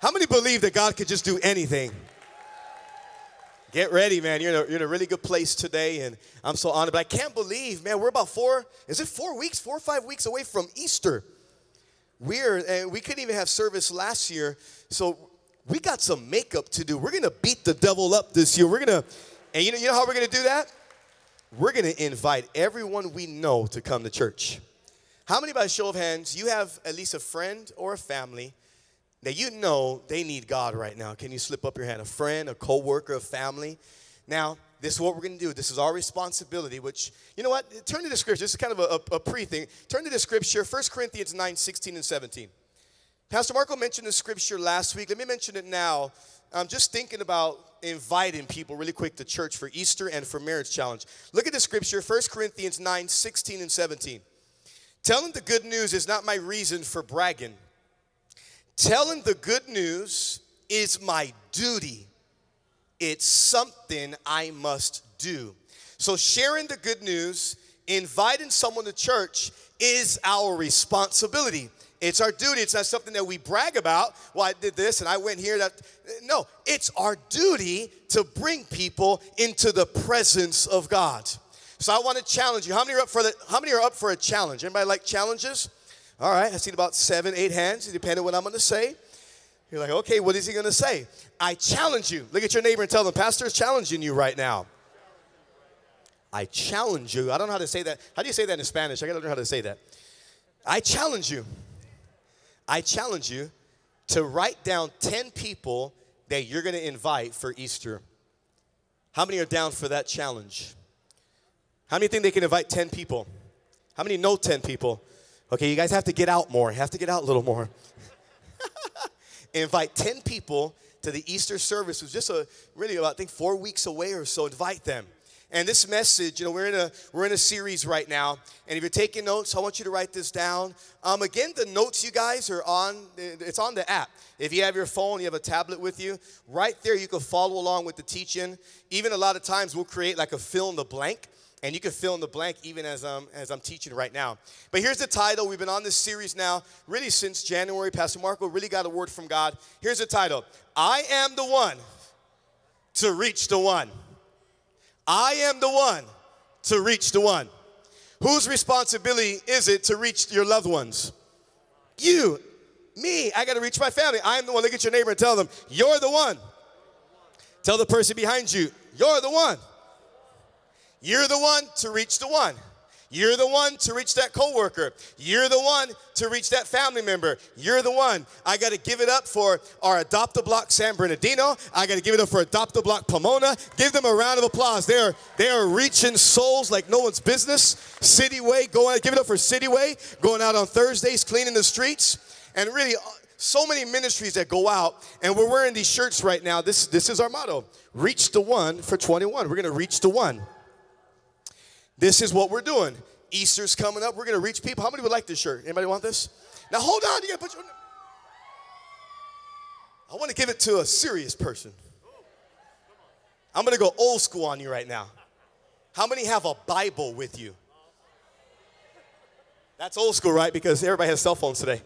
How many believe that God could just do anything? Get ready, man. You're in, a, you're in a really good place today, and I'm so honored. But I can't believe, man, we're about four, is it four weeks, four or five weeks away from Easter. We're, and we couldn't even have service last year, so we got some makeup to do. We're gonna beat the devil up this year. We're gonna, and you know, you know how we're gonna do that? We're gonna invite everyone we know to come to church. How many, by show of hands, you have at least a friend or a family that you know they need God right now. Can you slip up your hand? A friend, a co-worker, a family. Now, this is what we're going to do. This is our responsibility, which, you know what? Turn to the scripture. This is kind of a, a pre-thing. Turn to the scripture, 1 Corinthians 9, 16 and 17. Pastor Marco mentioned the scripture last week. Let me mention it now. I'm just thinking about inviting people really quick to church for Easter and for marriage challenge. Look at the scripture, 1 Corinthians 9, 16 and 17. Telling the good news is not my reason for bragging. Telling the good news is my duty. It's something I must do. So, sharing the good news, inviting someone to church is our responsibility. It's our duty. It's not something that we brag about. Well, I did this and I went here. That no, it's our duty to bring people into the presence of God. So I want to challenge you. How many are up for the? How many are up for a challenge? Anybody like challenges? All right, I see about seven, eight hands, depending on what I'm going to say. You're like, okay, what is he going to say? I challenge you. Look at your neighbor and tell them, Pastor is challenging you right now. I challenge you. I don't know how to say that. How do you say that in Spanish? I got to learn how to say that. I challenge you. I challenge you to write down 10 people that you're going to invite for Easter. How many are down for that challenge? How many think they can invite 10 people? How many know 10 people? Okay, you guys have to get out more. You have to get out a little more. Invite 10 people to the Easter service. It was just a really about I think four weeks away or so. Invite them. And this message, you know, we're in a we're in a series right now. And if you're taking notes, I want you to write this down. Um, again, the notes you guys are on. It's on the app. If you have your phone, you have a tablet with you. Right there, you can follow along with the teaching. Even a lot of times, we'll create like a fill in the blank and you can fill in the blank even as, um, as I'm teaching right now. But here's the title. We've been on this series now really since January. Pastor Marco really got a word from God. Here's the title I am the one to reach the one. I am the one to reach the one. Whose responsibility is it to reach your loved ones? You, me. I got to reach my family. I am the one. Look at your neighbor and tell them, You're the one. Tell the person behind you, You're the one. You're the one to reach the one. You're the one to reach that coworker. You're the one to reach that family member. You're the one. I got to give it up for our Adopt-A-Block San Bernardino. I got to give it up for Adopt-A-Block Pomona. Give them a round of applause. They are they are reaching souls like no one's business. City Way, going give it up for City Way, going out on Thursdays cleaning the streets, and really uh, so many ministries that go out, and we're wearing these shirts right now. This this is our motto: Reach the one for 21. We're going to reach the one. This is what we're doing. Easter's coming up. We're going to reach people. How many would like this shirt? Anybody want this? Now hold on. You got to put your. I want to give it to a serious person. I'm going to go old school on you right now. How many have a Bible with you? That's old school, right? Because everybody has cell phones today.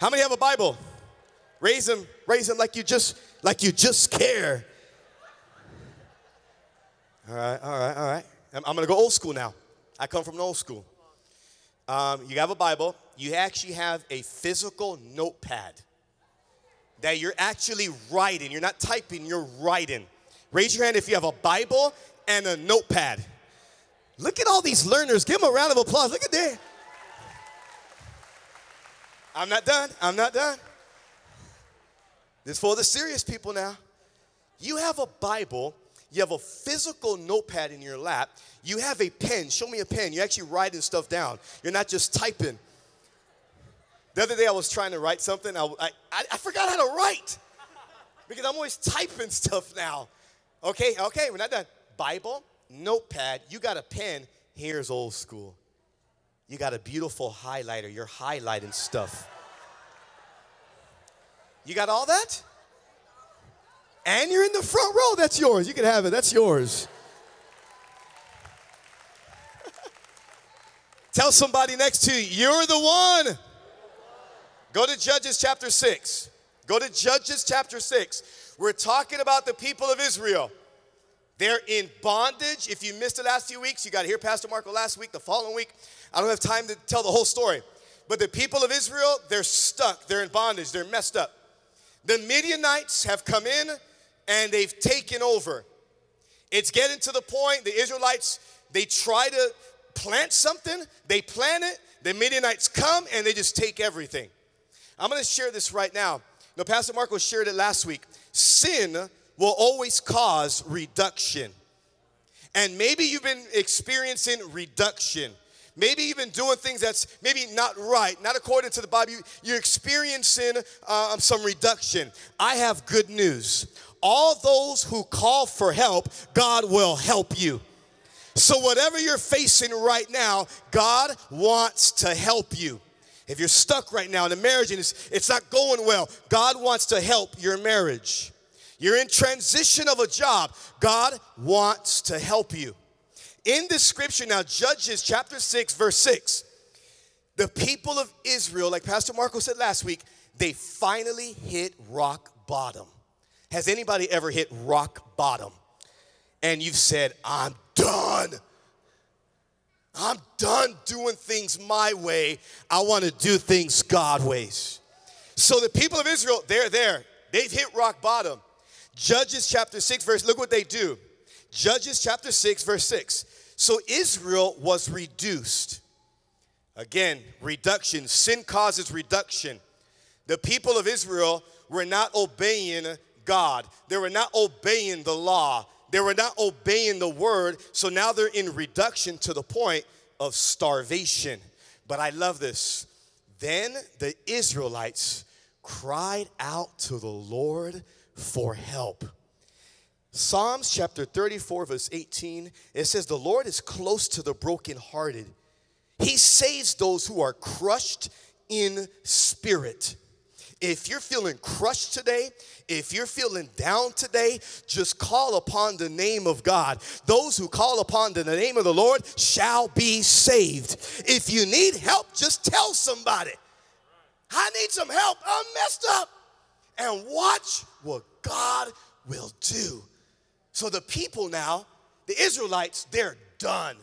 How many have a Bible? Raise them, raise them like you just like you just care. All right, all right, all right. I'm, I'm going to go old school now. I come from old school. Um, you have a Bible, you actually have a physical notepad that you're actually writing. You're not typing, you're writing. Raise your hand if you have a Bible and a notepad. Look at all these learners. Give them a round of applause. Look at that. I'm not done. I'm not done. This is for the serious people now. You have a Bible you have a physical notepad in your lap. You have a pen. Show me a pen. You're actually writing stuff down. You're not just typing. The other day I was trying to write something. I, I, I forgot how to write because I'm always typing stuff now. Okay, okay, we're not done. Bible, notepad, you got a pen. Here's old school. You got a beautiful highlighter. You're highlighting stuff. You got all that? And you're in the front row, that's yours. You can have it, that's yours. Tell somebody next to you, you're the one. Go to Judges chapter 6. Go to Judges chapter 6. We're talking about the people of Israel. They're in bondage. If you missed the last few weeks, you got to hear Pastor Marco last week, the following week. I don't have time to tell the whole story. But the people of Israel, they're stuck. They're in bondage. They're messed up. The Midianites have come in and they've taken over. It's getting to the point, the Israelites, they try to plant something, they plant it, the Midianites come and they just take everything. I'm gonna share this right now. No, Pastor Marco shared it last week. Sin will always cause reduction. And maybe you've been experiencing reduction. Maybe you've been doing things that's maybe not right, not according to the Bible. You're experiencing uh, some reduction. I have good news. All those who call for help, God will help you. So, whatever you're facing right now, God wants to help you. If you're stuck right now in a marriage and it's, it's not going well, God wants to help your marriage. You're in transition of a job, God wants to help you. In this scripture now, Judges chapter 6, verse 6, the people of Israel, like Pastor Marco said last week, they finally hit rock bottom. Has anybody ever hit rock bottom? And you've said, I'm done. I'm done doing things my way. I want to do things God ways. So the people of Israel, they're there. They've hit rock bottom. Judges chapter 6, verse, look what they do. Judges chapter 6, verse 6. So Israel was reduced. Again, reduction. Sin causes reduction. The people of Israel were not obeying God, they were not obeying the law, they were not obeying the word. So now they're in reduction to the point of starvation. But I love this. Then the Israelites cried out to the Lord for help. Psalms chapter 34, verse 18, it says, The Lord is close to the brokenhearted. He saves those who are crushed in spirit. If you're feeling crushed today, if you're feeling down today, just call upon the name of God. Those who call upon the name of the Lord shall be saved. If you need help, just tell somebody, I need some help. I'm messed up. And watch what God will do. So the people now, the Israelites, they're done.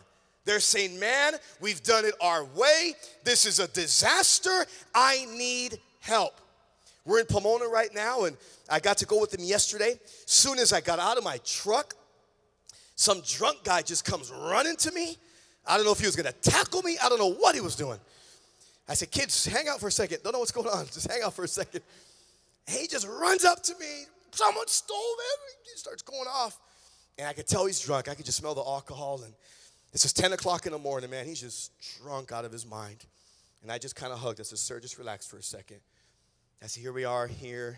They're saying, Man, we've done it our way. This is a disaster. I need help. We're in Pomona right now, and I got to go with them yesterday. Soon as I got out of my truck, some drunk guy just comes running to me. I don't know if he was gonna tackle me, I don't know what he was doing. I said, Kids, hang out for a second. Don't know what's going on. Just hang out for a second. He just runs up to me. Someone stole them. He starts going off. And I could tell he's drunk. I could just smell the alcohol. And this is 10 o'clock in the morning, man. He's just drunk out of his mind. And I just kind of hugged. I said, Sir, just relax for a second. Said, Here we are here.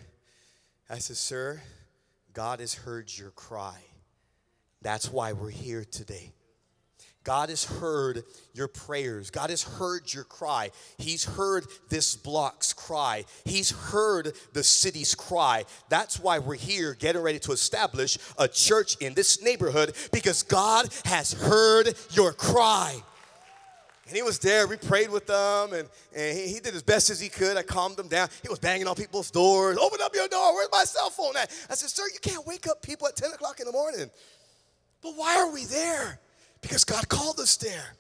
I said, Sir, God has heard your cry. That's why we're here today. God has heard your prayers. God has heard your cry. He's heard this block's cry. He's heard the city's cry. That's why we're here getting ready to establish a church in this neighborhood because God has heard your cry. And he was there. We prayed with them, and, and he, he, did as best as he could. I calmed them down. He was banging on people's doors. Open up your door. Where's my cell phone at? I said, Sir, you can't wake up people at 10 o'clock in the morning. But why are we there? Because God called us there.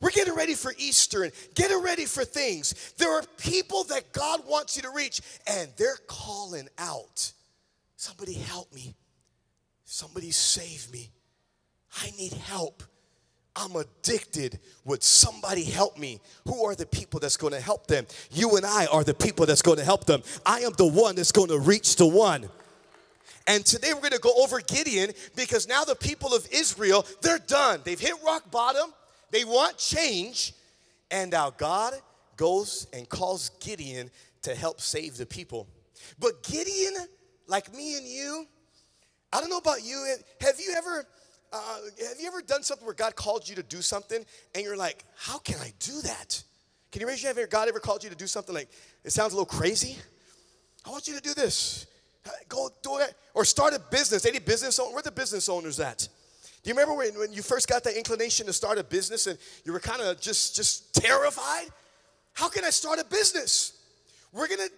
We're getting ready for Easter and getting ready for things. There are people that God wants you to reach, and they're calling out Somebody help me. Somebody save me. I need help. I'm addicted. Would somebody help me? Who are the people that's going to help them? You and I are the people that's going to help them. I am the one that's going to reach the one. And today we're going to go over Gideon because now the people of Israel, they're done. They've hit rock bottom. They want change. And now God goes and calls Gideon to help save the people. But Gideon, like me and you, I don't know about you, have you ever uh, have you ever done something where God called you to do something and you're like, how can I do that? Can you raise your hand if God ever called you to do something like, it sounds a little crazy? I want you to do this. Uh, go do it. Or start a business. Any business owner, where the business owners at? Do you remember when, when you first got that inclination to start a business and you were kind of just, just terrified? How can I start a business? We're gonna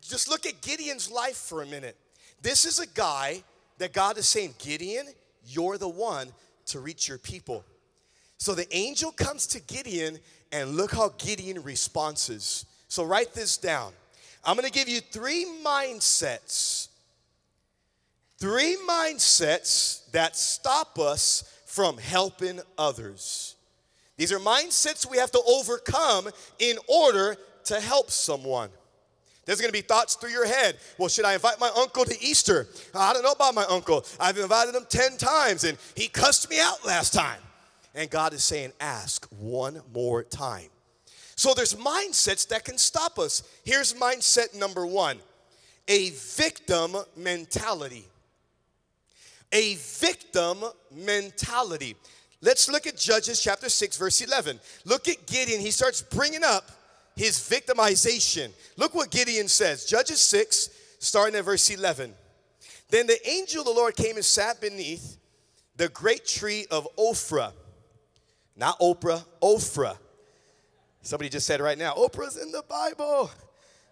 just look at Gideon's life for a minute. This is a guy that God is saying, Gideon, you're the one to reach your people. So the angel comes to Gideon, and look how Gideon responds. So write this down. I'm gonna give you three mindsets. Three mindsets that stop us from helping others. These are mindsets we have to overcome in order to help someone. There's gonna be thoughts through your head. Well, should I invite my uncle to Easter? I don't know about my uncle. I've invited him 10 times and he cussed me out last time. And God is saying, ask one more time. So there's mindsets that can stop us. Here's mindset number one a victim mentality. A victim mentality. Let's look at Judges chapter 6, verse 11. Look at Gideon. He starts bringing up his victimization. Look what Gideon says. Judges 6, starting at verse 11. Then the angel of the Lord came and sat beneath the great tree of Ophrah. Not Oprah, Ophrah. Somebody just said right now, Oprah's in the Bible.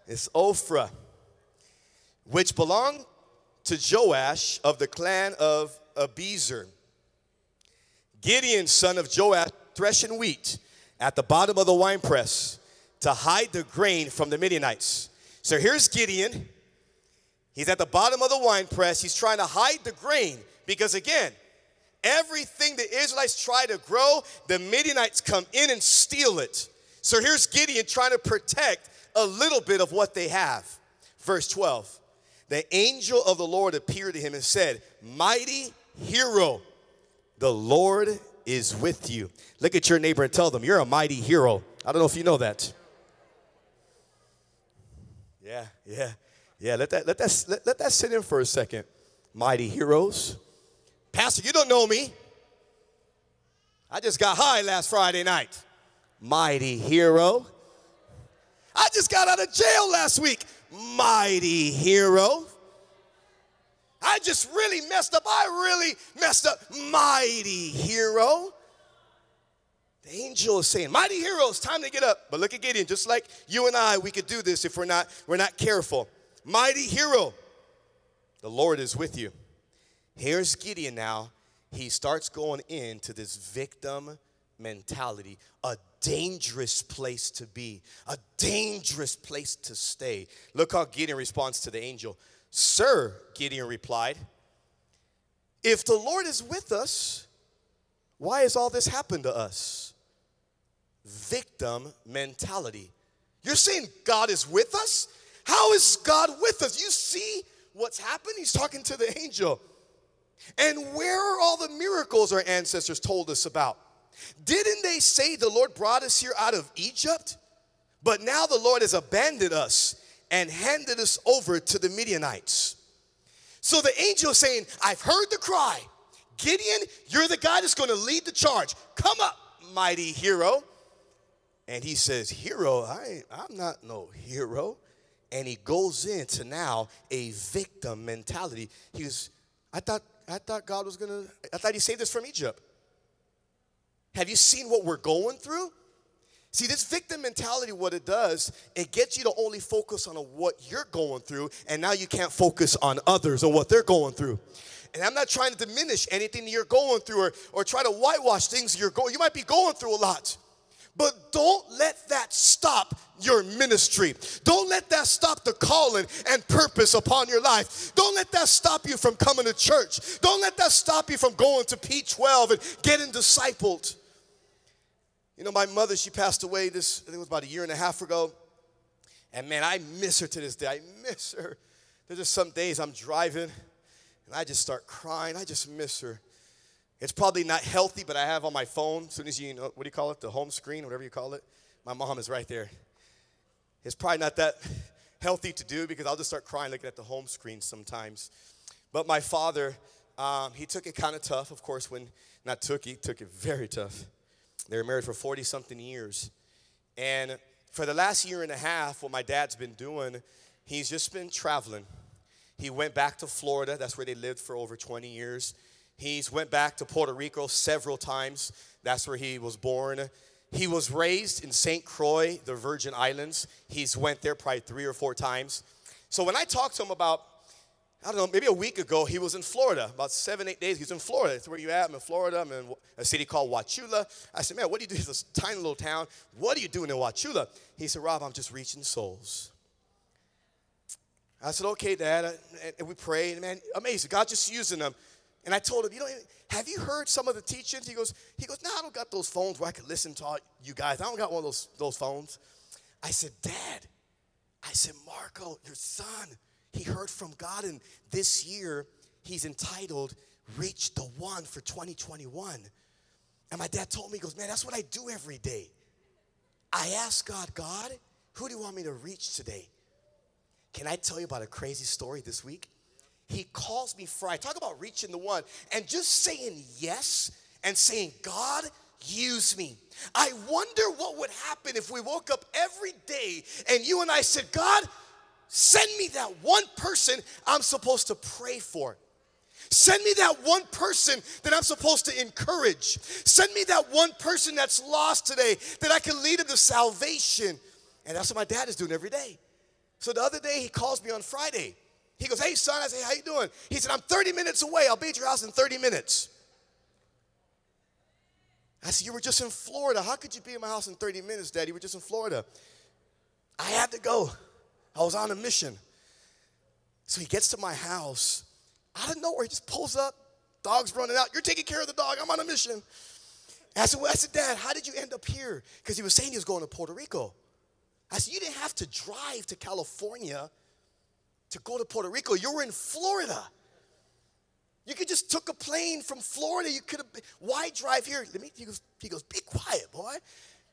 It's Ophrah, which belonged to Joash of the clan of Abiezer. Gideon, son of Joash, threshing wheat at the bottom of the winepress to hide the grain from the Midianites. So here's Gideon. He's at the bottom of the wine press. He's trying to hide the grain because, again, everything the Israelites try to grow, the Midianites come in and steal it. So here's Gideon trying to protect a little bit of what they have. Verse 12 The angel of the Lord appeared to him and said, Mighty hero, the Lord is with you. Look at your neighbor and tell them, You're a mighty hero. I don't know if you know that. Yeah, yeah, yeah. Let that let that let, let that sit in for a second. Mighty heroes. Pastor, you don't know me. I just got high last Friday night. Mighty hero. I just got out of jail last week. Mighty hero. I just really messed up. I really messed up. Mighty hero. The angel is saying, Mighty heroes, time to get up. But look at Gideon, just like you and I, we could do this if we're not, we're not careful. Mighty hero, the Lord is with you. Here's Gideon now. He starts going into this victim mentality, a dangerous place to be, a dangerous place to stay. Look how Gideon responds to the angel. Sir, Gideon replied, if the Lord is with us, why has all this happened to us? Victim mentality. You're saying God is with us? How is God with us? You see what's happened? He's talking to the angel. And where are all the miracles our ancestors told us about? Didn't they say the Lord brought us here out of Egypt? But now the Lord has abandoned us and handed us over to the Midianites. So the angel is saying, I've heard the cry. Gideon, you're the guy that's going to lead the charge. Come up, mighty hero. And he says, Hero, I, I'm not no hero. And he goes into now a victim mentality. He was, I thought, I thought God was gonna, I thought he saved us from Egypt. Have you seen what we're going through? See, this victim mentality, what it does, it gets you to only focus on what you're going through, and now you can't focus on others or what they're going through. And I'm not trying to diminish anything you're going through or, or try to whitewash things you're going. You might be going through a lot. But don't let that stop your ministry. Don't let that stop the calling and purpose upon your life. Don't let that stop you from coming to church. Don't let that stop you from going to P12 and getting discipled. You know, my mother, she passed away this, I think it was about a year and a half ago. And man, I miss her to this day. I miss her. There's just some days I'm driving and I just start crying. I just miss her. It's probably not healthy, but I have on my phone, as soon as you, know, what do you call it? The home screen, whatever you call it. My mom is right there. It's probably not that healthy to do because I'll just start crying looking at the home screen sometimes. But my father, um, he took it kind of tough, of course, when, not took, he took it very tough. They were married for 40 something years. And for the last year and a half, what my dad's been doing, he's just been traveling. He went back to Florida, that's where they lived for over 20 years. He's went back to Puerto Rico several times. That's where he was born. He was raised in St. Croix, the Virgin Islands. He's went there probably three or four times. So when I talked to him about, I don't know, maybe a week ago, he was in Florida. About seven, eight days, he was in Florida. That's where you at? I'm in Florida. I'm in a city called Wauchula. I said, man, what do you do? It's a tiny little town. What are you doing in Wauchula? He said, Rob, I'm just reaching souls. I said, okay, Dad. And we prayed. Man, amazing. God just using them. And I told him, you know, have you heard some of the teachings? He goes, he goes, no, I don't got those phones where I could listen to you guys. I don't got one of those, those phones. I said, Dad, I said, Marco, your son, he heard from God, and this year he's entitled Reach the One for 2021. And my dad told me, he goes, Man, that's what I do every day. I ask God, God, who do you want me to reach today? Can I tell you about a crazy story this week? He calls me Friday. Talk about reaching the one and just saying yes and saying, God, use me. I wonder what would happen if we woke up every day and you and I said, God, send me that one person I'm supposed to pray for. Send me that one person that I'm supposed to encourage. Send me that one person that's lost today that I can lead into salvation. And that's what my dad is doing every day. So the other day he calls me on Friday. He goes, "Hey son," I say, "How you doing?" He said, "I'm 30 minutes away. I'll be at your house in 30 minutes." I said, You were just in Florida. How could you be in my house in 30 minutes, Dad? You were just in Florida. I had to go. I was on a mission. So he gets to my house. Out of nowhere, he just pulls up. Dog's running out. You're taking care of the dog. I'm on a mission. I said, well, I said, Dad, how did you end up here? Because he was saying he was going to Puerto Rico. I said, You didn't have to drive to California to go to Puerto Rico. You were in Florida. You could just took a plane from Florida. You could have. Why drive here? Let me. He goes. He goes. Be quiet, boy.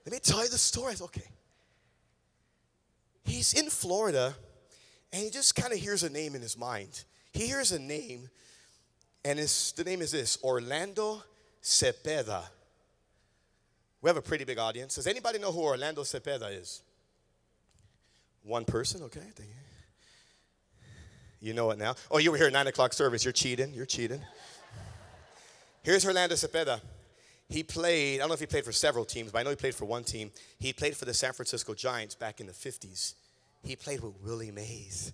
Let me tell you the story. Said, okay. He's in Florida, and he just kind of hears a name in his mind. He hears a name, and his, the name is this: Orlando Cepeda. We have a pretty big audience. Does anybody know who Orlando Cepeda is? One person. Okay. You. Know it now. Oh, you were here at 9 o'clock service. You're cheating. You're cheating. Here's Orlando Cepeda. He played, I don't know if he played for several teams, but I know he played for one team. He played for the San Francisco Giants back in the 50s. He played with Willie Mays,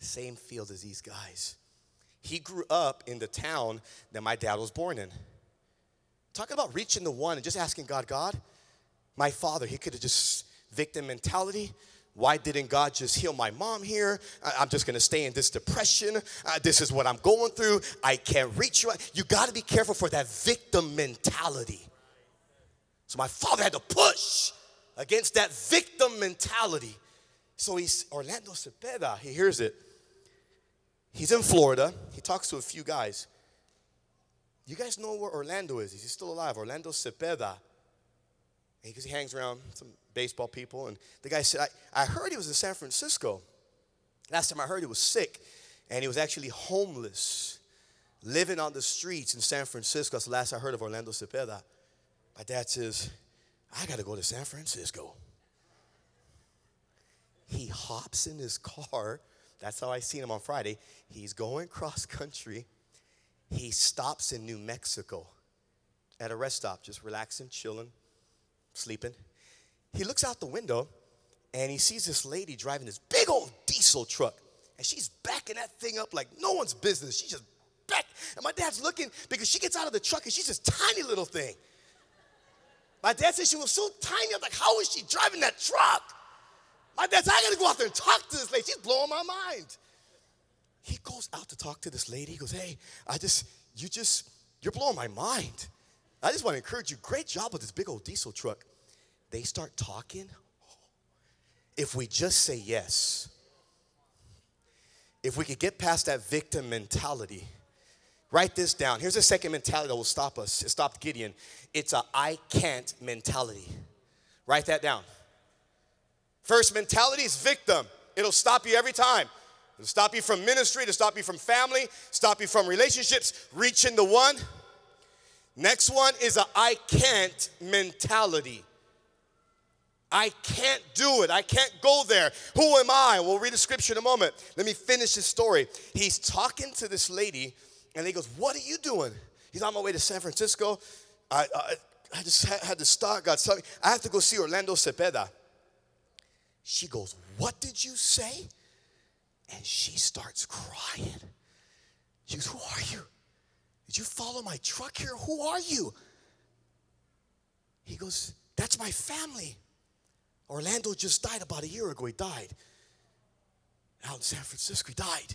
same field as these guys. He grew up in the town that my dad was born in. Talk about reaching the one and just asking God, God, my father, he could have just victim mentality. Why didn't God just heal my mom here? I'm just gonna stay in this depression. Uh, this is what I'm going through. I can't reach you. You gotta be careful for that victim mentality. So my father had to push against that victim mentality. So he's Orlando Cepeda, he hears it. He's in Florida. He talks to a few guys. You guys know where Orlando is? He's still alive. Orlando Cepeda. Because he hangs around some baseball people. And the guy said, I, I heard he was in San Francisco. Last time I heard he was sick and he was actually homeless, living on the streets in San Francisco. That's the last I heard of Orlando Cepeda. My dad says, I got to go to San Francisco. He hops in his car. That's how I seen him on Friday. He's going cross country. He stops in New Mexico at a rest stop, just relaxing, chilling, sleeping he looks out the window and he sees this lady driving this big old diesel truck. And she's backing that thing up like no one's business. She just back. And my dad's looking because she gets out of the truck and she's this tiny little thing. My dad said she was so tiny. I'm like, how is she driving that truck? My dad's, I gotta go out there and talk to this lady. She's blowing my mind. He goes out to talk to this lady. He goes, hey, I just, you just, you're blowing my mind. I just want to encourage you. Great job with this big old diesel truck they start talking, if we just say yes, if we could get past that victim mentality, write this down. Here's a second mentality that will stop us. It stopped Gideon. It's a I can't mentality. Write that down. First mentality is victim. It'll stop you every time. It'll stop you from ministry, it'll stop you from family, stop you from relationships, reaching the one. Next one is a I can't mentality. I can't do it. I can't go there. Who am I? We'll read the scripture in a moment. Let me finish this story. He's talking to this lady, and he goes, What are you doing? He's on my way to San Francisco. I, I, I just had to stop. God me, I have to go see Orlando Cepeda. She goes, What did you say? And she starts crying. She goes, Who are you? Did you follow my truck here? Who are you? He goes, That's my family. Orlando just died about a year ago. He died out in San Francisco. He died.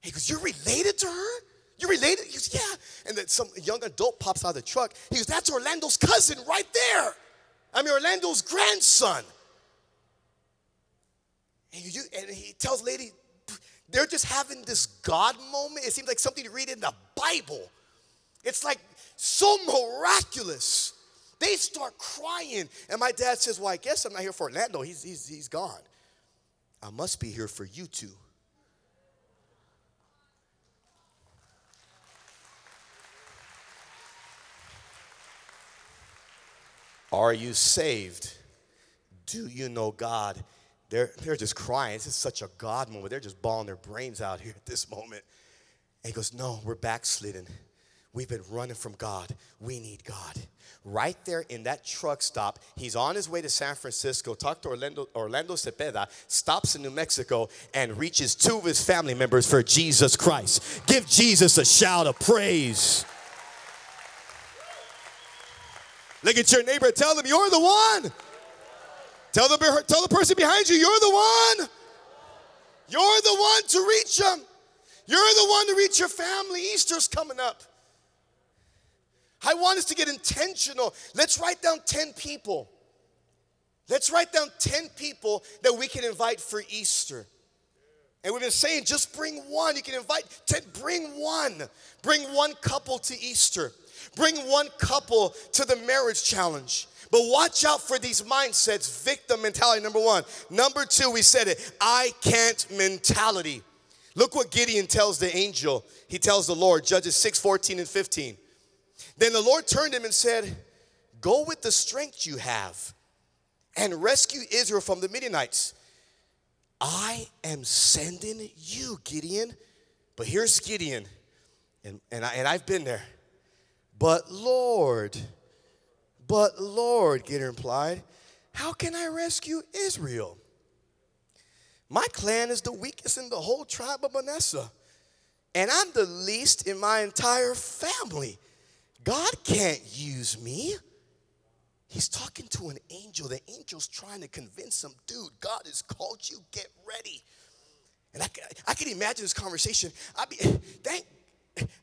He goes, You're related to her? You're related? He goes, Yeah. And then some young adult pops out of the truck. He goes, That's Orlando's cousin right there. I mean, Orlando's grandson. And, you, and he tells lady, they're just having this God moment. It seems like something to read in the Bible. It's like so miraculous. They start crying. And my dad says, Well, I guess I'm not here for Orlando. He's, he's, he's gone. I must be here for you two. Are you saved? Do you know God? They're, they're just crying. This is such a God moment. They're just bawling their brains out here at this moment. And he goes, No, we're backslidden. We've been running from God. We need God. Right there in that truck stop, he's on his way to San Francisco, talk to Orlando, Orlando Cepeda, stops in New Mexico, and reaches two of his family members for Jesus Christ. Give Jesus a shout of praise. Look at your neighbor, tell them you're the one. Tell the, tell the person behind you, you're the one. You're the one to reach them. You're the one to reach your family. Easter's coming up. I want us to get intentional. Let's write down 10 people. Let's write down 10 people that we can invite for Easter. And we've been saying just bring one. You can invite 10, bring one. Bring one couple to Easter. Bring one couple to the marriage challenge. But watch out for these mindsets victim mentality, number one. Number two, we said it I can't mentality. Look what Gideon tells the angel. He tells the Lord, Judges 6 14 and 15. Then the Lord turned to him and said, Go with the strength you have and rescue Israel from the Midianites. I am sending you, Gideon. But here's Gideon, and, and, I, and I've been there. But Lord, but Lord, Gideon replied, How can I rescue Israel? My clan is the weakest in the whole tribe of Manasseh, and I'm the least in my entire family. God can't use me. He's talking to an angel. The angel's trying to convince him, dude, God has called you, get ready. And I, I can imagine this conversation. I'd be, thank,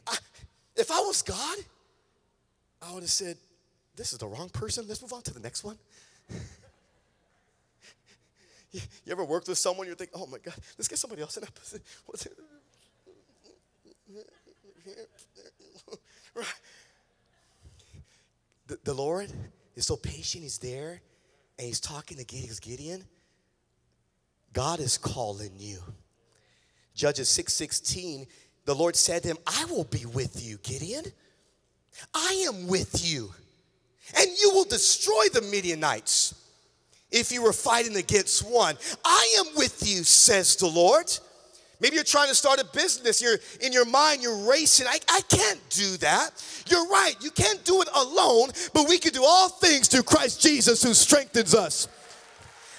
I, if I was God, I would have said, this is the wrong person. Let's move on to the next one. you, you ever worked with someone, you're thinking, oh my God, let's get somebody else in that position. right. The, the Lord is so patient, He's there, and He's talking to Gideon. Gideon, God is calling you. Judges 6 16, the Lord said to him, I will be with you, Gideon. I am with you and you will destroy the Midianites if you were fighting against one. I am with you, says the Lord. Maybe you're trying to start a business. You're in your mind, you're racing. I, I can't do that. You're right. You can't do it alone, but we can do all things through Christ Jesus who strengthens us.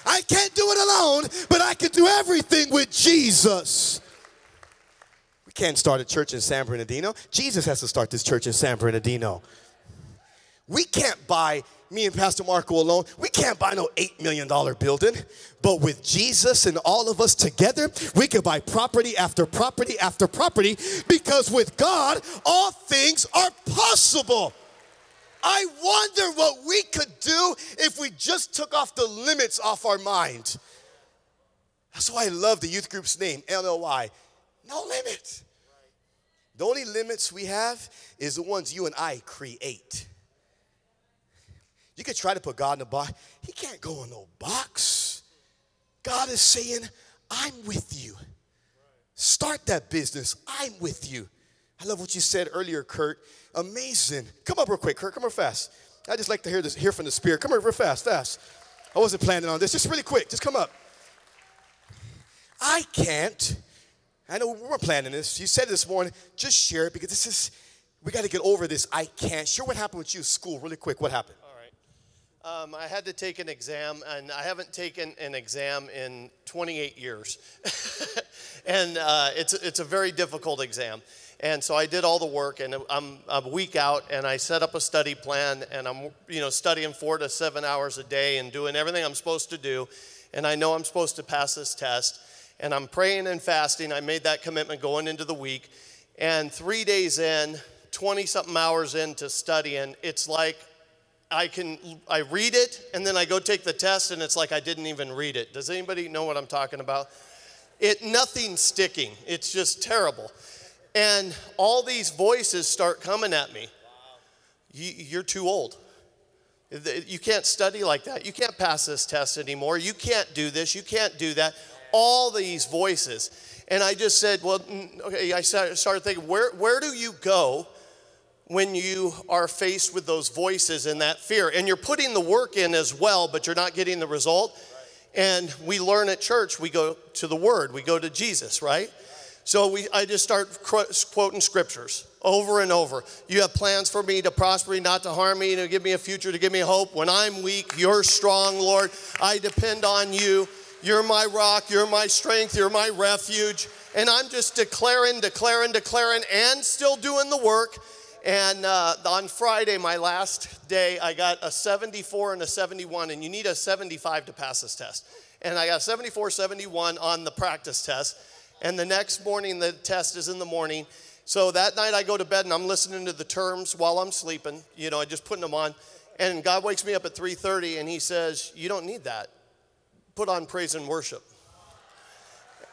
I can't do it alone, but I can do everything with Jesus. We can't start a church in San Bernardino. Jesus has to start this church in San Bernardino. We can't buy, me and Pastor Marco alone, we can't buy no $8 million building. But with Jesus and all of us together, we can buy property after property after property because with God, all things are possible. I wonder what we could do if we just took off the limits off our mind. That's why I love the youth group's name, LLY. No limit. The only limits we have is the ones you and I create. You could try to put God in a box. He can't go in no box. God is saying, I'm with you. Start that business. I'm with you. I love what you said earlier, Kurt. Amazing. Come up real quick, Kurt. Come real fast. I just like to hear this, hear from the Spirit. Come here real fast, fast. I wasn't planning on this. Just really quick. Just come up. I can't. I know we weren't planning this. You said this morning. Just share it because this is. We got to get over this. I can't. Share what happened with you, school, really quick. What happened? Um, I had to take an exam, and I haven't taken an exam in 28 years. and uh, it's, it's a very difficult exam. And so I did all the work, and I'm, a week out, and I set up a study plan, and I'm you know studying four to seven hours a day and doing everything I'm supposed to do. And I know I'm supposed to pass this test. And I'm praying and fasting. I made that commitment going into the week. And three days in, 20 something hours into studying, it's like I can I read it and then I go take the test and it's like I didn't even read it. Does anybody know what I'm talking about? It nothing sticking. It's just terrible. And all these voices start coming at me. You're too old. You can't study like that. You can't pass this test anymore. You can't do this. You can't do that. All these voices. And I just said, well, okay, I started thinking, where, where do you go when you are faced with those voices and that fear. And you're putting the work in as well, but you're not getting the result. And we learn at church, we go to the Word, we go to Jesus, right? So we, I just start quoting scriptures over and over. You have plans for me to prosper me, not to harm me, to give me a future, to give me hope. When I'm weak, you're strong, Lord. I depend on you. You're my rock, you're my strength, you're my refuge. And I'm just declaring, declaring, declaring, and still doing the work and uh, on Friday, my last day, I got a 74 and a 71, and you need a 75 to pass this test. And I got 74, 71 on the practice test. And the next morning, the test is in the morning. So that night, I go to bed and I'm listening to the terms while I'm sleeping. You know, I just putting them on. And God wakes me up at 3:30, and He says, "You don't need that. Put on praise and worship."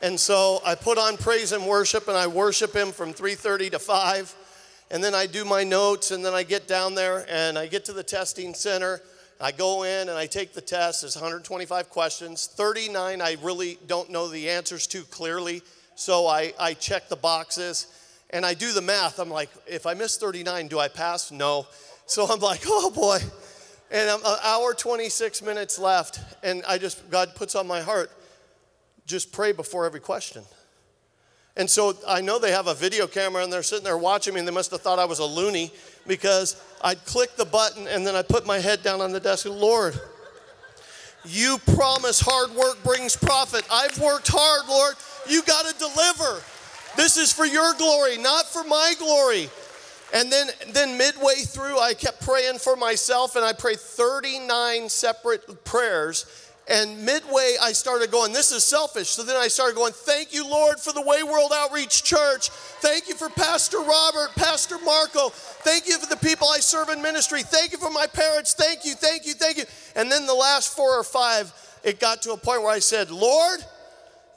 And so I put on praise and worship, and I worship Him from 3:30 to 5 and then I do my notes, and then I get down there and I get to the testing center. I go in and I take the test. There's 125 questions. 39 I really don't know the answers to clearly, so I, I check the boxes and I do the math. I'm like, if I miss 39, do I pass? No. So I'm like, oh boy. And I'm an hour 26 minutes left, and I just, God puts on my heart, just pray before every question. And so I know they have a video camera and they're sitting there watching me and they must have thought I was a loony because I'd click the button and then I put my head down on the desk and Lord, you promise hard work brings profit. I've worked hard, Lord. You got to deliver. This is for your glory, not for my glory. And then, then midway through, I kept praying for myself, and I prayed 39 separate prayers and midway, I started going, This is selfish. So then I started going, Thank you, Lord, for the Way World Outreach Church. Thank you for Pastor Robert, Pastor Marco. Thank you for the people I serve in ministry. Thank you for my parents. Thank you, thank you, thank you. And then the last four or five, it got to a point where I said, Lord,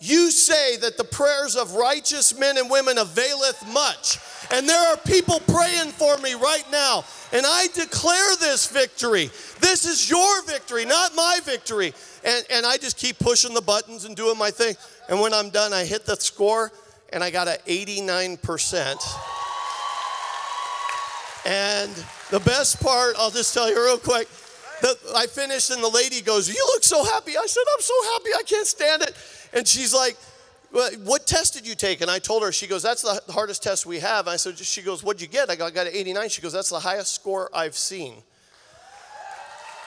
you say that the prayers of righteous men and women availeth much. And there are people praying for me right now. And I declare this victory. This is your victory, not my victory. And, and I just keep pushing the buttons and doing my thing. And when I'm done, I hit the score and I got an 89%. And the best part, I'll just tell you real quick. The, I finished and the lady goes, You look so happy. I said, I'm so happy, I can't stand it. And she's like, what test did you take? And I told her, she goes, that's the hardest test we have. I said, she goes, what'd you get? I got an 89. She goes, that's the highest score I've seen.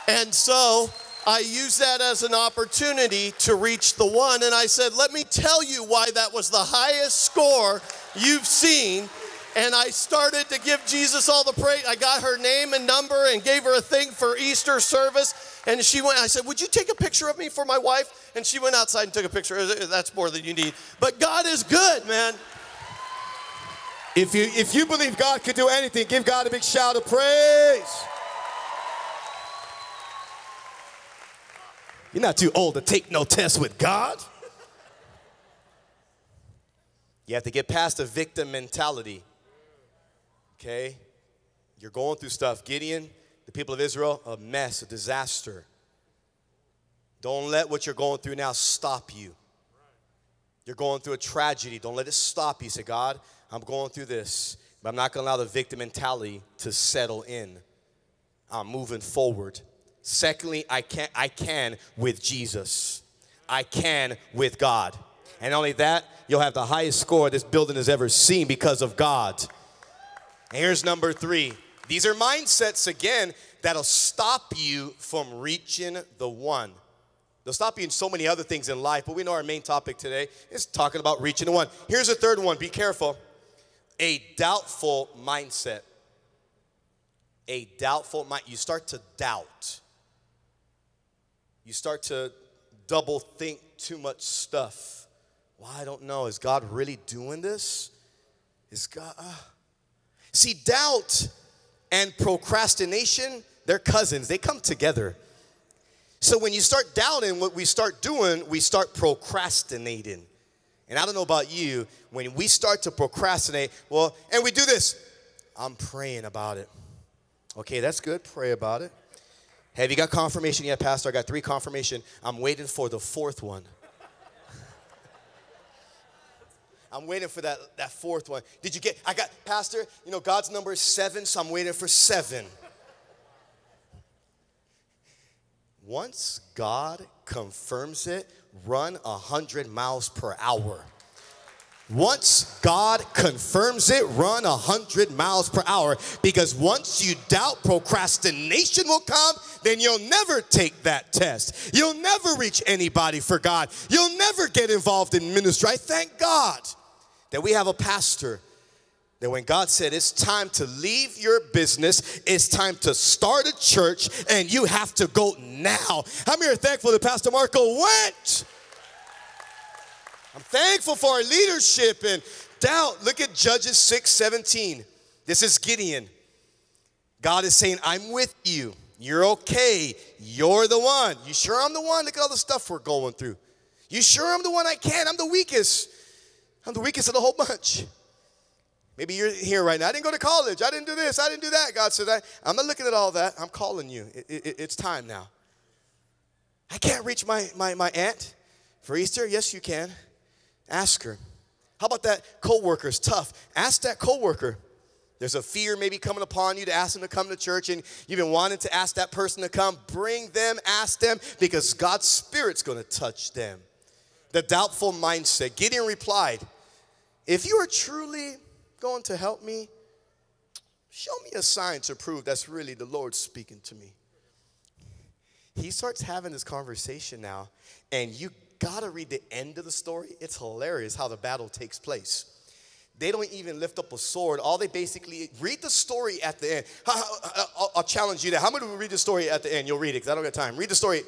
And so I used that as an opportunity to reach the one. And I said, let me tell you why that was the highest score you've seen. And I started to give Jesus all the praise. I got her name and number and gave her a thing for Easter service. And she went, I said, Would you take a picture of me for my wife? And she went outside and took a picture. That's more than you need. But God is good, man. If you, if you believe God could do anything, give God a big shout of praise. You're not too old to take no test with God. You have to get past the victim mentality. Okay? You're going through stuff. Gideon, the people of Israel, a mess, a disaster. Don't let what you're going through now stop you. You're going through a tragedy. Don't let it stop you. Say, God, I'm going through this, but I'm not going to allow the victim mentality to settle in. I'm moving forward. Secondly, I can I can with Jesus. I can with God. And only that, you'll have the highest score this building has ever seen because of God. And here's number three These are mindsets, again, that'll stop you from reaching the one. They'll stop you in so many other things in life, but we know our main topic today is talking about reaching the one. Here's a third one be careful a doubtful mindset. A doubtful mind. You start to doubt. You start to double think too much stuff. Well, I don't know. Is God really doing this? Is God. Uh. See, doubt and procrastination, they're cousins, they come together. So when you start doubting what we start doing, we start procrastinating. And I don't know about you, when we start to procrastinate, well, and we do this, I'm praying about it. Okay, that's good. Pray about it. Have you got confirmation yet, Pastor? I got three confirmation. I'm waiting for the fourth one. I'm waiting for that, that fourth one. Did you get, I got, Pastor, you know, God's number is seven, so I'm waiting for seven. Once God confirms it, run a 100 miles per hour. Once God confirms it, run 100 miles per hour because once you doubt, procrastination will come, then you'll never take that test. You'll never reach anybody for God. You'll never get involved in ministry. I thank God that we have a pastor that when God said it's time to leave your business, it's time to start a church, and you have to go now. How many are thankful that Pastor Marco went? I'm thankful for our leadership and doubt. Look at Judges 6 17. This is Gideon. God is saying, I'm with you. You're okay. You're the one. You sure I'm the one? Look at all the stuff we're going through. You sure I'm the one I can? I'm the weakest. I'm the weakest of the whole bunch. Maybe you're here right now. I didn't go to college. I didn't do this. I didn't do that. God said, I'm not looking at all that. I'm calling you. It, it, it's time now. I can't reach my, my, my aunt for Easter. Yes, you can. Ask her. How about that coworker? It's tough. Ask that coworker. There's a fear maybe coming upon you to ask them to come to church, and you've been wanting to ask that person to come. Bring them, ask them, because God's Spirit's going to touch them. The doubtful mindset. Gideon replied, If you are truly going to help me, show me a sign to prove that's really the Lord speaking to me. He starts having this conversation now, and you gotta read the end of the story. It's hilarious how the battle takes place. They don't even lift up a sword. All they basically read the story at the end. I'll, challenge you that. How many will read the story at the end? You'll read it because I don't got time. Read the story.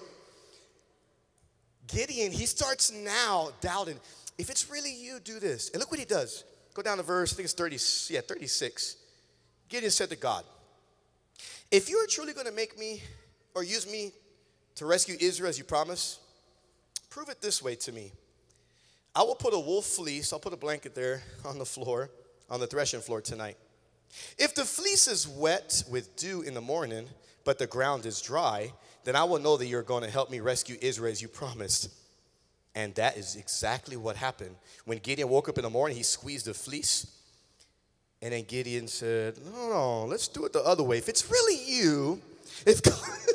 Gideon, he starts now doubting if it's really you, do this. And look what he does. Go down to verse, I think it's 30, yeah, 36. Gideon said to God, If you are truly going to make me or use me to rescue Israel as you promised, Prove it this way to me. I will put a wool fleece, I'll put a blanket there on the floor, on the threshing floor tonight. If the fleece is wet with dew in the morning, but the ground is dry, then I will know that you're going to help me rescue Israel as you promised. And that is exactly what happened. When Gideon woke up in the morning, he squeezed the fleece. And then Gideon said, No, no, let's do it the other way. If it's really you, if God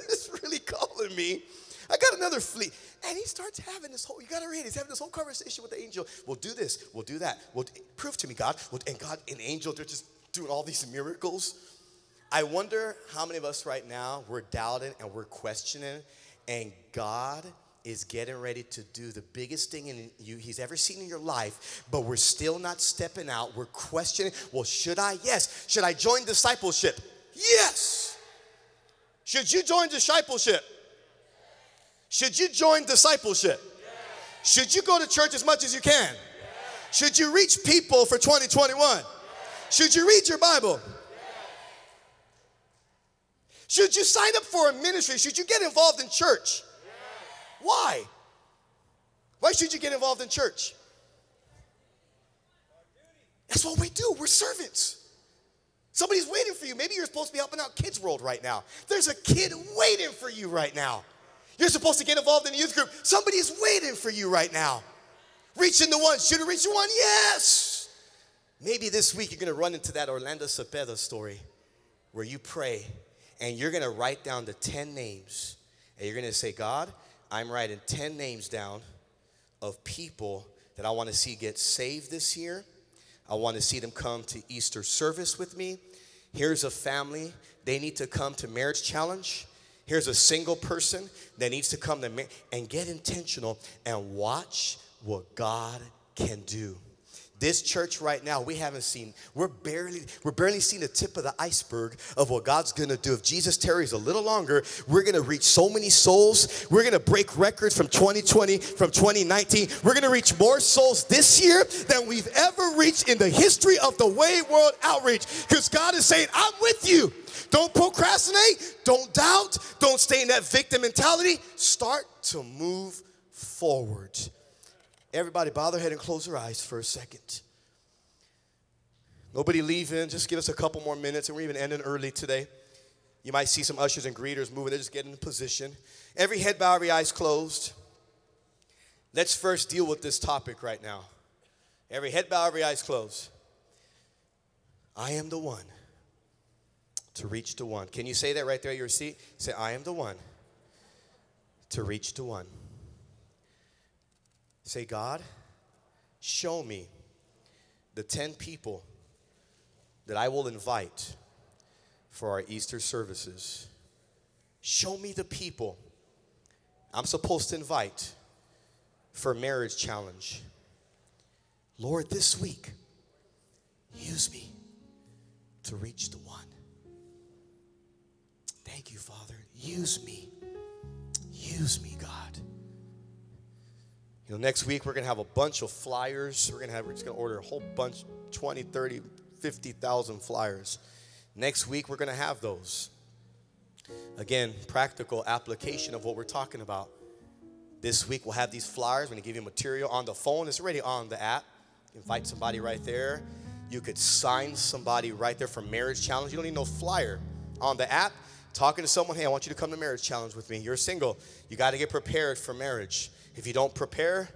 is really calling me, I got another fleece. And he starts having this whole, you got to read, he's having this whole conversation with the angel. We'll do this, we'll do that. We'll prove to me, God. and God, an angel, they're just doing all these miracles. I wonder how many of us right now, we're doubting and we're questioning, and God is getting ready to do the biggest thing in you he's ever seen in your life, but we're still not stepping out. We're questioning, well, should I? Yes. Should I join discipleship? Yes. Should you join discipleship? Should you join discipleship? Yes. Should you go to church as much as you can? Yes. Should you reach people for 2021? Yes. Should you read your Bible? Should you sign up for a ministry? Should you get involved in church? Why? Why should you get involved in church? That's what we do. We're servants. Somebody's waiting for you. Maybe you're supposed to be helping out Kids World right now. There's a kid waiting for you right now. You're supposed to get involved in the youth group. Somebody's waiting for you right now. Reaching the one. Should have reached the one? Yes. Maybe this week you're going to run into that Orlando Cepeda story where you pray and you're going to write down the 10 names and you're going to say, God, I'm writing 10 names down of people that I want to see get saved this year. I want to see them come to Easter service with me. Here's a family, they need to come to marriage challenge. Here's a single person that needs to come to mar- and get intentional and watch what God can do. This church right now, we haven't seen, we're barely, we're barely seeing the tip of the iceberg of what God's gonna do. If Jesus tarries a little longer, we're gonna reach so many souls. We're gonna break records from 2020, from 2019. We're gonna reach more souls this year than we've ever reached in the history of the Way World Outreach. Because God is saying, I'm with you. Don't procrastinate, don't doubt, don't stay in that victim mentality. Start to move forward. Everybody, bow their head and close their eyes for a second. Nobody leaving. Just give us a couple more minutes, and we're even ending early today. You might see some ushers and greeters moving. They're just getting in position. Every head bow, every eyes closed. Let's first deal with this topic right now. Every head bow, every eyes closed. I am the one to reach the one. Can you say that right there at your seat? Say, I am the one to reach the one. Say, God, show me the 10 people that I will invite for our Easter services. Show me the people I'm supposed to invite for marriage challenge. Lord, this week, use me to reach the one. Thank you, Father. Use me. Use me, God. Know, next week we're going to have a bunch of flyers. We're going to have, we're just going to order a whole bunch 20, 30, 50,000 flyers. Next week we're going to have those. Again, practical application of what we're talking about. This week we'll have these flyers. We're going to give you material on the phone. It's already on the app. Invite somebody right there. You could sign somebody right there for marriage challenge. You don't need no flyer on the app. Talking to someone, hey, I want you to come to marriage challenge with me. You're single. You got to get prepared for marriage. If you don't prepare,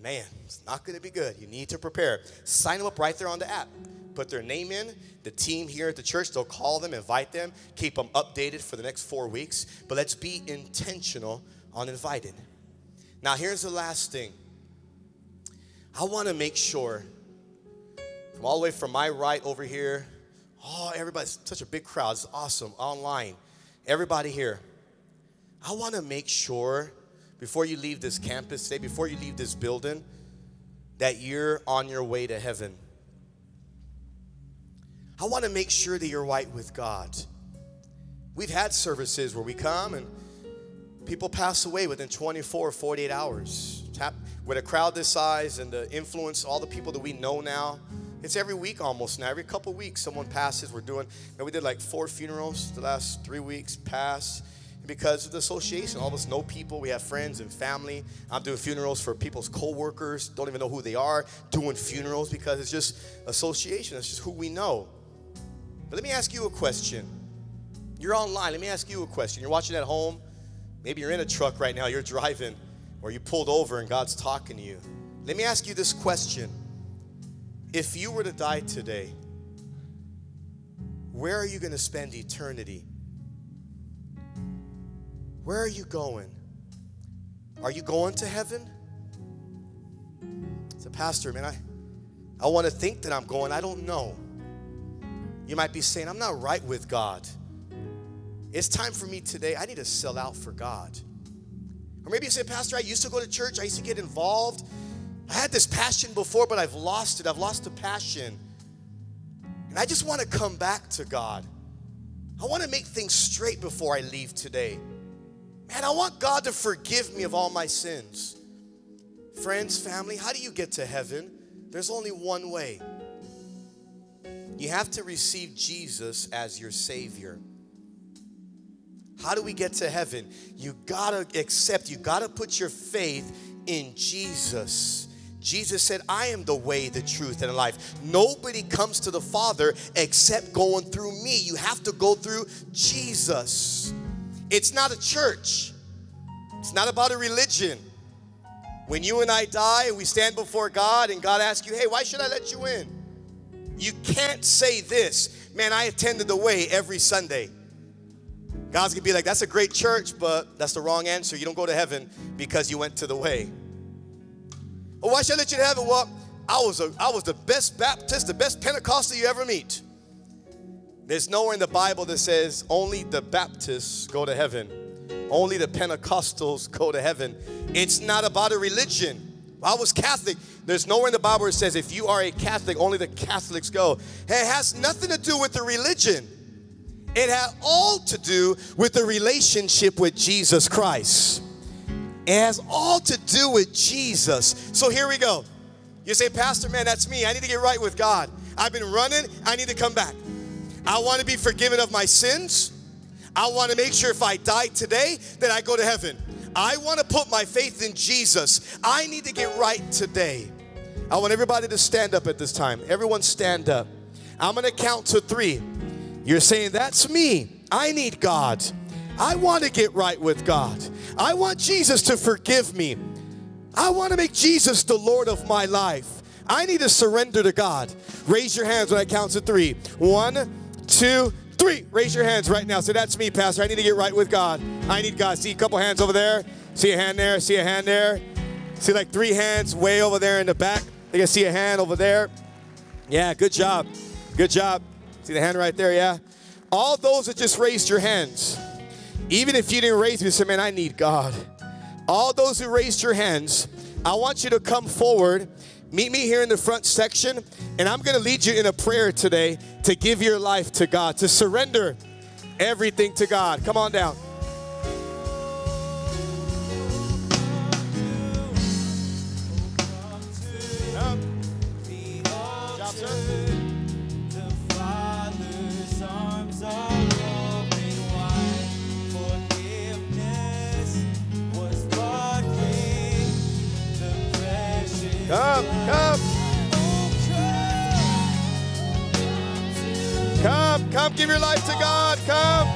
man, it's not going to be good. You need to prepare. Sign them up right there on the app. Put their name in. The team here at the church, they'll call them, invite them, keep them updated for the next four weeks. But let's be intentional on inviting. Now, here's the last thing. I want to make sure, from all the way from my right over here, oh, everybody's such a big crowd. It's awesome. Online. Everybody here. I want to make sure before you leave this campus today, before you leave this building, that you're on your way to heaven. I want to make sure that you're right with God. We've had services where we come and people pass away within 24 or 48 hours. With a crowd this size and the influence, all the people that we know now, it's every week almost now. Every couple weeks, someone passes. We're doing, and we did like four funerals the last three weeks past because of the association. All of us know people. We have friends and family. I'm doing funerals for people's co-workers. Don't even know who they are. Doing funerals because it's just association. It's just who we know. But let me ask you a question. You're online. Let me ask you a question. You're watching at home. Maybe you're in a truck right now. You're driving, or you pulled over and God's talking to you. Let me ask you this question. If you were to die today, where are you going to spend eternity? Where are you going? Are you going to heaven? It's a pastor, man, I, I want to think that I'm going. I don't know. You might be saying, I'm not right with God. It's time for me today. I need to sell out for God. Or maybe you say, Pastor, I used to go to church, I used to get involved. I had this passion before, but I've lost it. I've lost the passion. And I just want to come back to God. I want to make things straight before I leave today. Man, I want God to forgive me of all my sins. Friends, family, how do you get to heaven? There's only one way. You have to receive Jesus as your Savior. How do we get to heaven? You gotta accept, you gotta put your faith in Jesus. Jesus said, I am the way, the truth, and the life. Nobody comes to the Father except going through me. You have to go through Jesus. It's not a church, it's not about a religion. When you and I die and we stand before God and God asks you, hey, why should I let you in? You can't say this, man, I attended the way every Sunday. God's gonna be like, that's a great church, but that's the wrong answer. You don't go to heaven because you went to the way. Oh, why should I let you to heaven? Well, I was, a, I was the best Baptist, the best Pentecostal you ever meet. There's nowhere in the Bible that says only the Baptists go to heaven, only the Pentecostals go to heaven. It's not about a religion. I was Catholic. There's nowhere in the Bible where it says if you are a Catholic, only the Catholics go. It has nothing to do with the religion. It had all to do with the relationship with Jesus Christ. It has all to do with Jesus. So here we go. You say, Pastor, man, that's me. I need to get right with God. I've been running. I need to come back. I want to be forgiven of my sins. I want to make sure if I die today that I go to heaven. I want to put my faith in Jesus. I need to get right today. I want everybody to stand up at this time. Everyone stand up. I'm going to count to three. You're saying, That's me. I need God. I want to get right with God. I want Jesus to forgive me. I want to make Jesus the Lord of my life. I need to surrender to God. Raise your hands when I count to three. One, two, three. Raise your hands right now. So That's me, Pastor. I need to get right with God. I need God. See a couple hands over there. See a hand there. See a hand there. See like three hands way over there in the back. I I see a hand over there. Yeah, good job. Good job. See the hand right there, yeah? All those that just raised your hands, even if you didn't raise you say, man, I need God. All those who raised your hands, I want you to come forward. Meet me here in the front section, and I'm going to lead you in a prayer today to give your life to God, to surrender everything to God. Come on down. Come, come. Come, come, give your life to God. Come.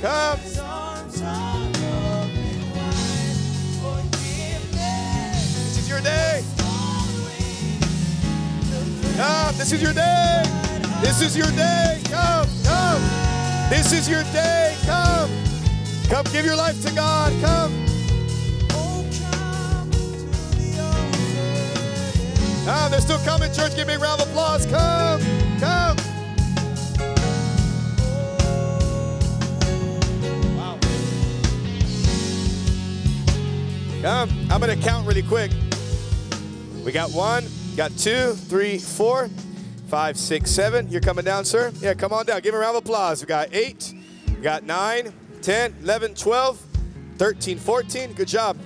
Come. This is your day. Come, this is your day. This is your day. Come, come. This is your day. Come. Come, give your life to God. Come. Ah, they're still coming, church. Give me a round of applause. Come, come. Wow. Come. I'm going to count really quick. We got one, got two, three, four, five, six, seven. You're coming down, sir? Yeah, come on down. Give me a round of applause. We got eight, we got nine, 10, 11, 12, 13, 14. Good job.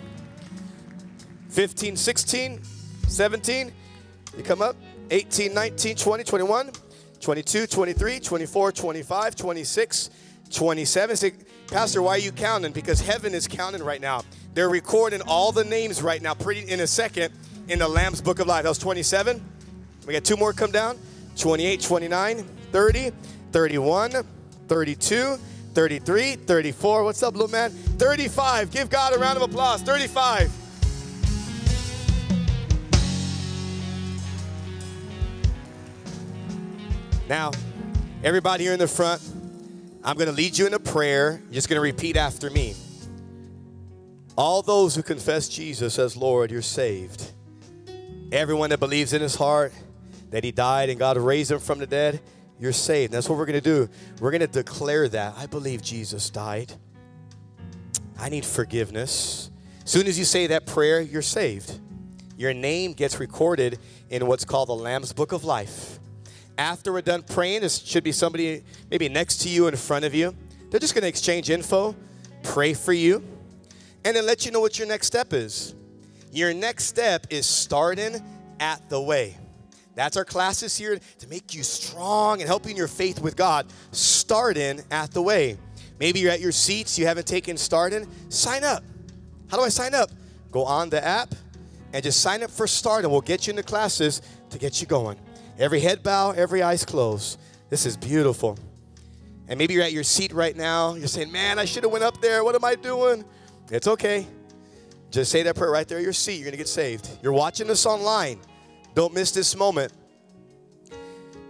15, 16, 17. You come up. 18, 19, 20, 21, 22, 23, 24, 25, 26, 27. Say, Pastor, why are you counting? Because heaven is counting right now. They're recording all the names right now, pretty in a second, in the Lamb's Book of Life. That was 27. We got two more come down 28, 29, 30, 31, 32, 33, 34. What's up, little man? 35. Give God a round of applause. 35. Now, everybody here in the front, I'm going to lead you in a prayer. You're just going to repeat after me. All those who confess Jesus as Lord, you're saved. Everyone that believes in his heart that he died and God raised him from the dead, you're saved. That's what we're going to do. We're going to declare that. I believe Jesus died. I need forgiveness. As soon as you say that prayer, you're saved. Your name gets recorded in what's called the Lamb's Book of Life. After we're done praying, there should be somebody maybe next to you in front of you. They're just going to exchange info, pray for you, and then let you know what your next step is. Your next step is starting at the way. That's our classes here to make you strong and helping your faith with God. Starting at the way. Maybe you're at your seats, you haven't taken starting. Sign up. How do I sign up? Go on the app and just sign up for start, and we'll get you into classes to get you going. Every head bow, every eyes closed. This is beautiful. And maybe you're at your seat right now. You're saying, "Man, I should have went up there. What am I doing?" It's okay. Just say that prayer right there at your seat. You're gonna get saved. You're watching this online. Don't miss this moment.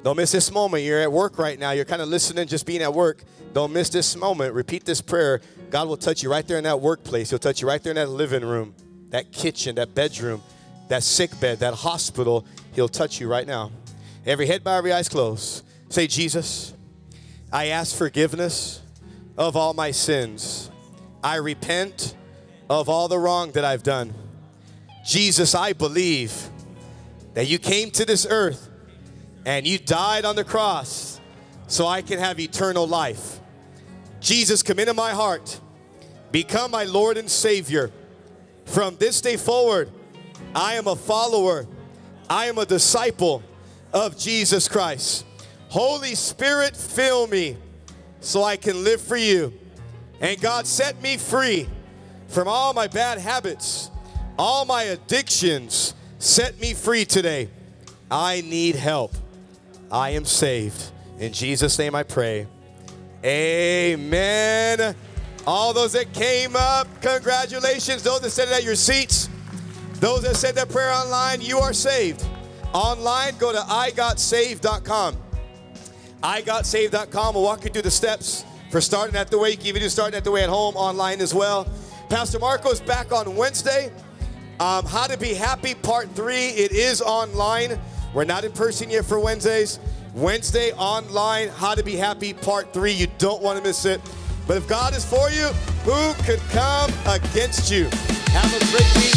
Don't miss this moment. You're at work right now. You're kind of listening, just being at work. Don't miss this moment. Repeat this prayer. God will touch you right there in that workplace. He'll touch you right there in that living room, that kitchen, that bedroom, that sick bed, that hospital. He'll touch you right now. Every head bow, every eyes closed. Say, Jesus, I ask forgiveness of all my sins. I repent of all the wrong that I've done. Jesus, I believe that you came to this earth and you died on the cross so I can have eternal life. Jesus, come into my heart, become my Lord and Savior. From this day forward, I am a follower, I am a disciple of Jesus Christ. Holy Spirit, fill me so I can live for you. And God, set me free from all my bad habits, all my addictions. Set me free today. I need help. I am saved. In Jesus' name I pray. Amen. All those that came up, congratulations. Those that said it at your seats, those that said that prayer online, you are saved. Online, go to igotsaved.com. igotsaved.com We'll walk you through the steps for starting at the way. You can even do starting at the way at home online as well. Pastor Marco is back on Wednesday. Um, How to Be Happy Part 3. It is online. We're not in person yet for Wednesdays. Wednesday online, How to Be Happy Part 3. You don't want to miss it. But if God is for you, who could come against you? Have a great week.